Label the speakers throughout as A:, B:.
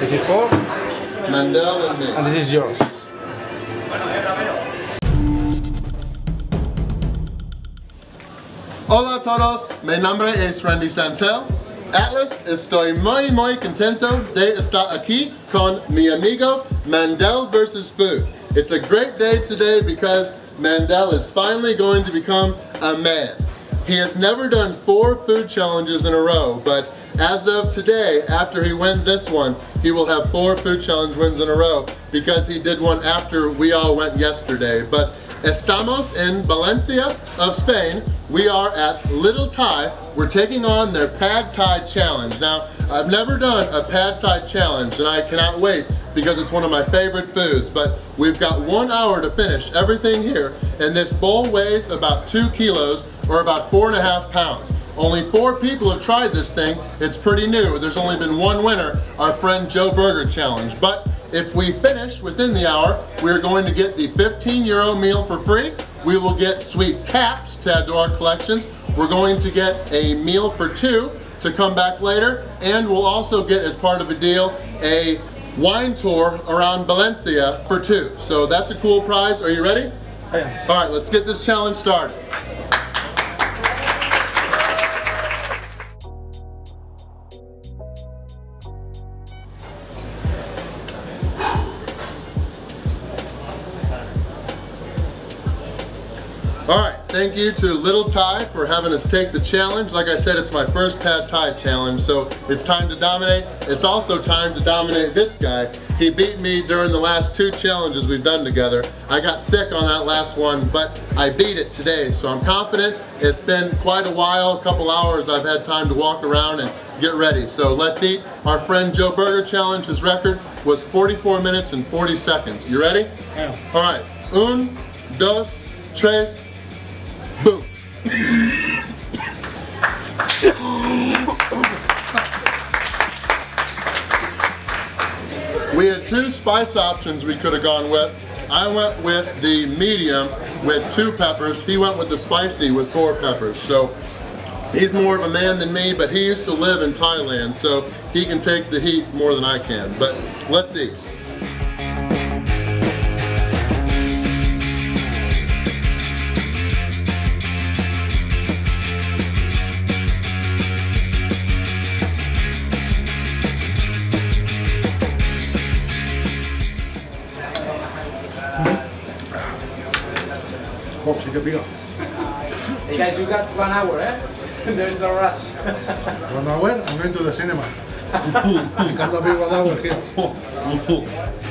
A: This is for,
B: Mandel and me.
A: and this is yours.
B: Hola a todos, mi nombre es Randy Santel. Atlas, estoy muy muy contento de estar aquí con mi amigo Mandel versus Food. It's a great day today because Mandel is finally going to become a man. He has never done four food challenges in a row, but as of today, after he wins this one, he will have four food challenge wins in a row because he did one after we all went yesterday. But Estamos in Valencia of Spain. We are at Little Thai. We're taking on their Pad Thai Challenge. Now, I've never done a Pad Thai Challenge and I cannot wait because it's one of my favorite foods, but we've got one hour to finish everything here and this bowl weighs about two kilos or about four and a half pounds. Only four people have tried this thing. It's pretty new. There's only been one winner, our friend Joe Burger Challenge. But if we finish within the hour, we're going to get the 15 euro meal for free. We will get sweet caps to add to our collections. We're going to get a meal for two to come back later. And we'll also get, as part of a deal, a wine tour around Valencia for two. So that's a cool prize. Are you ready?
A: I am.
B: All right, let's get this challenge started. All right, thank you to Little Thai for having us take the challenge. Like I said, it's my first Pad Thai challenge, so it's time to dominate. It's also time to dominate this guy. He beat me during the last two challenges we've done together. I got sick on that last one, but I beat it today, so I'm confident. It's been quite a while, a couple hours I've had time to walk around and get ready. So let's eat. Our friend Joe Burger challenge, his record was 44 minutes and 40 seconds. You ready?
A: Am.
B: All right, un, dos, tres, we had two spice options we could have gone with. I went with the medium with two peppers. He went with the spicy with four peppers. So he's more of a man than me, but he used to live in Thailand, so he can take the heat more than I can. But let's
C: pica.
D: Hey guys, you got one hour, eh? There's no rush.
C: One hour, I'm going to the cinema. you can't be one hour here.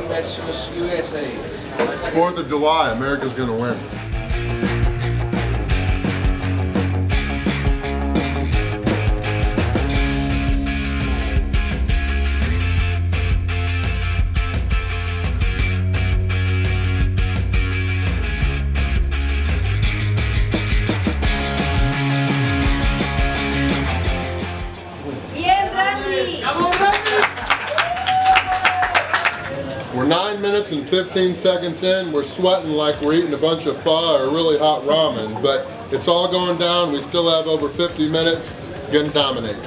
D: Spain versus USA.
B: Fourth of July, America's gonna win.
E: Bien, Randy.
B: We're nine minutes and 15 seconds in. We're sweating like we're eating a bunch of pho or really hot ramen, but it's all going down. We still have over 50 minutes. Gonna dominate.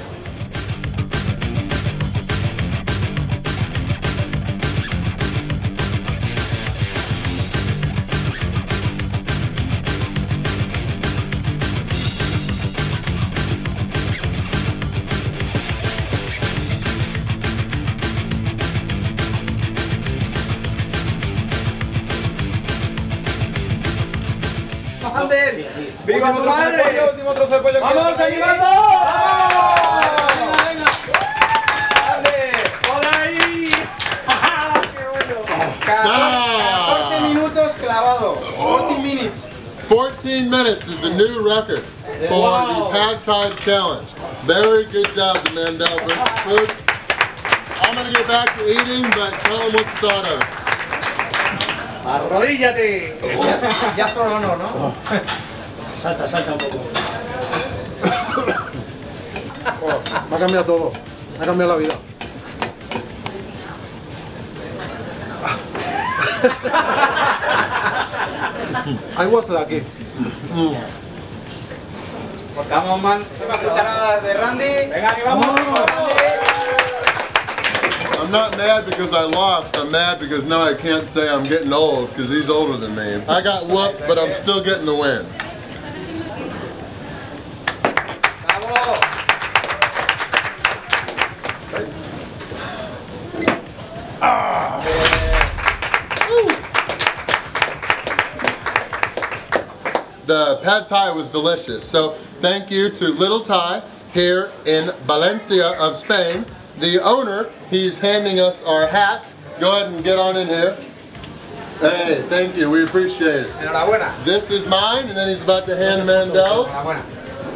D: ¡Ander! ¡Viva tu madre! ¡Último trozo de pollo! ¡Vamos, animando! Ahí! ¡Ah, ¡Qué bueno! 14 ah. minutos clavado. 14 minutes.
B: 14 minutes is the new record eh, for
D: Wow.
B: the Pad Thai Challenge. Very good job to Mandel versus Food. I'm gonna get back to eating, but tell them what you thought of it.
D: Arrodíllate.
A: Ya solo no, ¿no?
F: Salta, salta un poco.
C: Oh, me ha cambiado todo. Me ha cambiado la vida. I was lucky.
D: Cortamos, man.
A: Cucharadas de Randy.
D: Venga, que vamos.
B: Not mad because I lost. I'm mad because now I can't say I'm getting old because he's older than me. I got whooped, but I'm still getting the win. The pad thai was delicious. So thank you to Little Thai here in Valencia of Spain. The owner, he's handing us our hats. Go ahead and get on in here. Hey, thank you. We appreciate it. This is mine, and then he's about to hand Mandel's.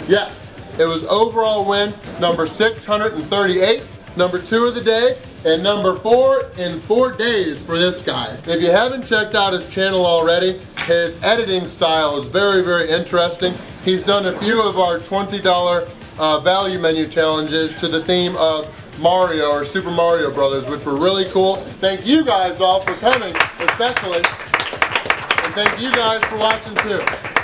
B: Yes, it was overall win number 638, number two of the day, and number four in four days for this guy. If you haven't checked out his channel already, his editing style is very, very interesting. He's done a few of our $20 uh, value menu challenges to the theme of Mario or Super Mario Brothers, which were really cool. Thank you guys all for coming, especially. And thank you guys for watching too.